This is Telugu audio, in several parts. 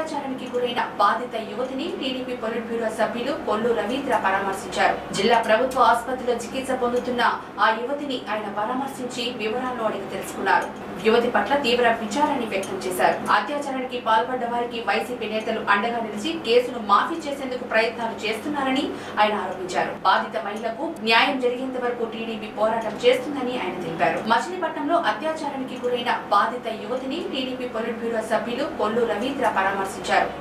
అత్యాచారానికి గురైన బాధిత యువతిని టీడీపీ పొలిట్ బ్యూరో సభ్యులు కొల్లు రవీంద్ర పరామర్శించారు. జిల్లా ప్రభుత్వ ఆసుపత్రిలో చికిత్స పొందుతున్న ఆ యువతిని ఆయన పరామర్శించి వివరాలను అడిగి తెలుసుకున్నారు. యువతి పట్ల తీవ్ర విచారాన్ని వ్యక్తం చేశారు. అత్యాచారానికి పాల్పడ్డ వారికి వైసీపీ నేతలు అండగా నిలిచి కేసును మాఫీ చేసేందుకు ప్రయత్నాలు చేస్తున్నారని ఆయన ఆరోపించారు. బాధిత మహిళకు న్యాయం జరిగేంత వరకు టీడీపీ పోరాటం చేస్తుందని ఆయన తెలిపారు. మచిలీపట్నంలో అత్యాచారానికి గురైన బాధిత యువతిని టీడీపీ పొలిట్ బ్యూరో సభ్యులు కొల్లు రవీంద్ర పరామర్శించారు.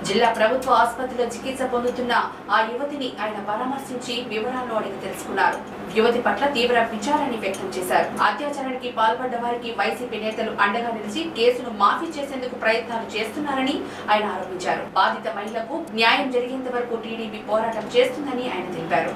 జిల్లా ప్రభుత్వ ఆసుపత్రిలో చికిత్స పొందుతున్న ఆ యువతిని ఆయన పరామర్శించి వివరాలు అడిగి తెలుసుకున్నారు. యువతి పట్ల తీవ్ర విచారాన్ని వ్యక్తం చేశారు. అత్యాచారానికి పాల్పడ్డ వారికి వైసీపీ నేతలు అండగా నిలిచి కేసును మాఫీ చేసేందుకు ప్రయత్నాలు చేస్తున్నారని ఆయన ఆరోపించారు. బాధిత మహిళకు న్యాయం జరిగేంత వరకు టీడీపీ పోరాటం చేస్తుందని ఆయన తెలిపారు.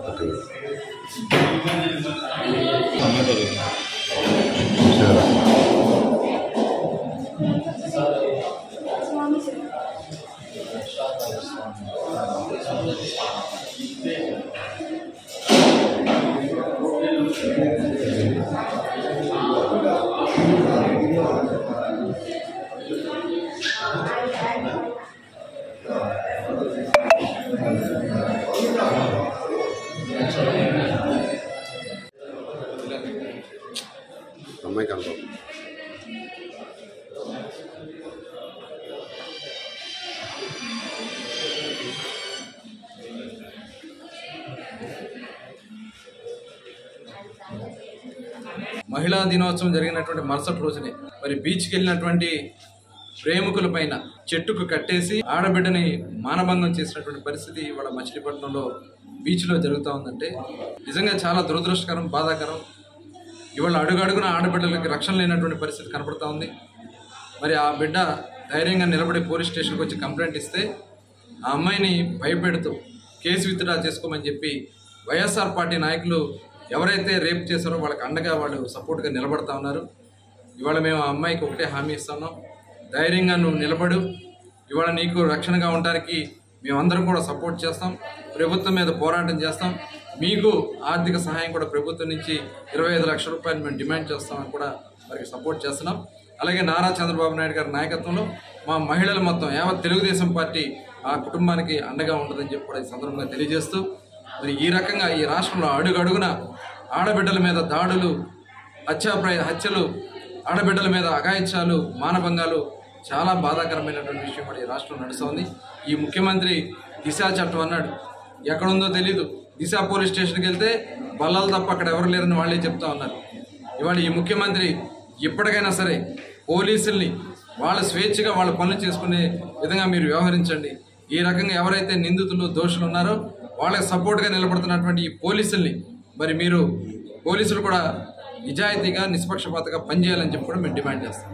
ったという。మహిళా దినోత్సవం జరిగినటువంటి మరుసటి రోజునే మరి బీచ్కి వెళ్ళినటువంటి ప్రేమికుల పైన చెట్టుకు కట్టేసి ఆడబిడ్డని మానభంగం చేసినటువంటి పరిస్థితి ఇవాళ మచిలీపట్నంలో బీచ్లో జరుగుతూ ఉందంటే నిజంగా చాలా దురదృష్టకరం బాధాకరం. ఇవాళ అడుగడుగున ఆడబిడ్డలకి రక్షణ లేనటువంటి పరిస్థితి కనపడుతూ ఉంది. మరి ఆ బిడ్డ ధైర్యంగా నిలబడి పోలీస్ స్టేషన్కి వచ్చి కంప్లైంట్ ఇస్తే ఆ అమ్మాయిని భయపెడుతూ కేసు విత్డ్రా చేసుకోమని చెప్పి వైఎస్ఆర్ పార్టీ నాయకులు ఎవరైతే రేప్ చేశారో వాళ్ళకి అండగా వాళ్ళు సపోర్ట్గా నిలబడతా ఉన్నారు. ఇవాళ మేము ఆ అమ్మాయికి ఒకటే హామీ ఇస్తున్నాం. ధైర్యంగా నువ్వు నిలబడు. ఇవాళ నీకు రక్షణగా ఉండడానికి మేమందరం కూడా సపోర్ట్ చేస్తాం. ప్రభుత్వం మీద పోరాటం చేస్తాం. మీకు ఆర్థిక సహాయం కూడా ప్రభుత్వం నుంచి ఇరవై ఐదు లక్షల రూపాయలు మేము డిమాండ్ చేస్తామని కూడా వారికి సపోర్ట్ చేస్తున్నాం. అలాగే నారా చంద్రబాబు నాయుడు గారి నాయకత్వంలో మా మహిళలు మొత్తం యావత్ తెలుగుదేశం పార్టీ ఆ కుటుంబానికి అండగా ఉంటుందని చెప్పి కూడా ఈ సందర్భంగా తెలియజేస్తూ మరి ఈ రకంగా ఈ రాష్ట్రంలో అడుగడుగున ఆడబిడ్డల మీద దాడులు హత్యాప్రయ హత్యలు ఆడబిడ్డల మీద అఘాయిత్యాలు మానభంగాలు చాలా బాధాకరమైనటువంటి విషయం కూడా ఈ రాష్ట్రం నడుస్తోంది. ఈ ముఖ్యమంత్రి దిశా చట్టం అన్నాడు. ఎక్కడుందో తెలీదు. దిశ పోలీస్ స్టేషన్కి వెళ్తే బల్లలు తప్ప అక్కడ ఎవరు లేరని వాళ్ళే చెప్తా ఉన్నారు. ఇవాళ ఈ ముఖ్యమంత్రి ఎప్పటికైనా సరే పోలీసుల్ని వాళ్ళ స్వేచ్ఛగా వాళ్ళ పనులు చేసుకునే విధంగా మీరు వ్యవహరించండి. ఈ రకంగా ఎవరైతే నిందితులు దోషులు ఉన్నారో వాళ్ళకి సపోర్ట్గా నిలబడుతున్నటువంటి ఈ పోలీసుల్ని. మరి మీరు పోలీసులు కూడా నిజాయితీగా నిష్పక్షపాతగా పనిచేయాలని చెప్పి కూడా మేము డిమాండ్ చేస్తాం.